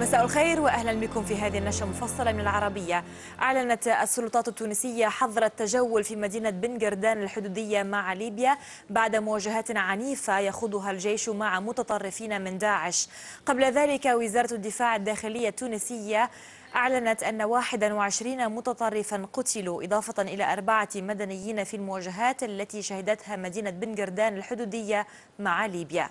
مساء الخير وأهلا بكم في هذه النشرة المفصلة من العربية. أعلنت السلطات التونسية حظر التجول في مدينة بن قردان الحدودية مع ليبيا بعد مواجهات عنيفة يخوضها الجيش مع متطرفين من داعش. قبل ذلك وزارة الدفاع الداخلية التونسية أعلنت أن 21 متطرفا قتلوا إضافة إلى أربعة مدنيين في المواجهات التي شهدتها مدينة بن قردان الحدودية مع ليبيا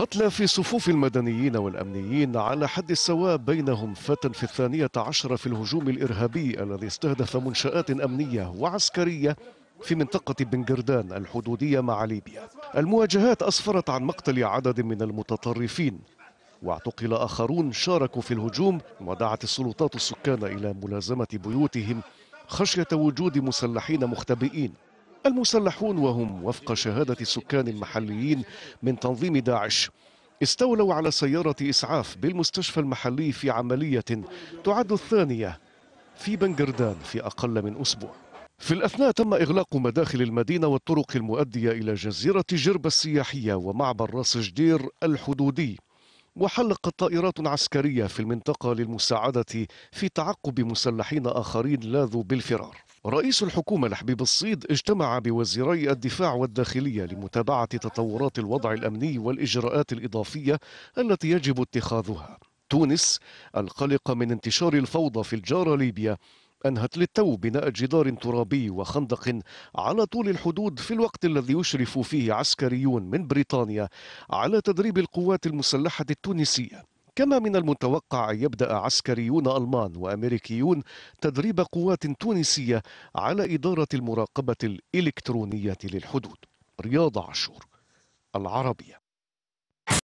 قتلى في صفوف المدنيين والأمنيين على حد السواء بينهم فتى في الثانية عشر في الهجوم الإرهابي الذي استهدف منشآت أمنية وعسكرية في منطقة بنجردان الحدودية مع ليبيا. المواجهات أسفرت عن مقتل عدد من المتطرفين واعتقل آخرون شاركوا في الهجوم ودعت السلطات السكان إلى ملازمة بيوتهم خشية وجود مسلحين مختبئين. المسلحون وهم وفق شهادة السكان المحليين من تنظيم داعش. استولوا على سيارة إسعاف بالمستشفى المحلي في عملية تعد الثانية في بنجردان في أقل من أسبوع. في الأثناء تم إغلاق مداخل المدينة والطرق المؤدية إلى جزيرة جربة السياحية ومعبر راس جدير الحدودي. وحلقت طائرات عسكرية في المنطقة للمساعدة في تعقب مسلحين آخرين لاذوا بالفرار. رئيس الحكومة لحبيب الصيد اجتمع بوزيري الدفاع والداخلية لمتابعة تطورات الوضع الأمني والإجراءات الإضافية التي يجب اتخاذها. تونس القلقة من انتشار الفوضى في الجارة ليبيا أنهت للتو بناء جدار ترابي وخندق على طول الحدود في الوقت الذي يشرف فيه عسكريون من بريطانيا على تدريب القوات المسلحة التونسية. كما من المتوقع أن يبدأ عسكريون ألمان وأمريكيون تدريب قوات تونسية على إدارة المراقبة الإلكترونية للحدود. رياض عاشور العربية.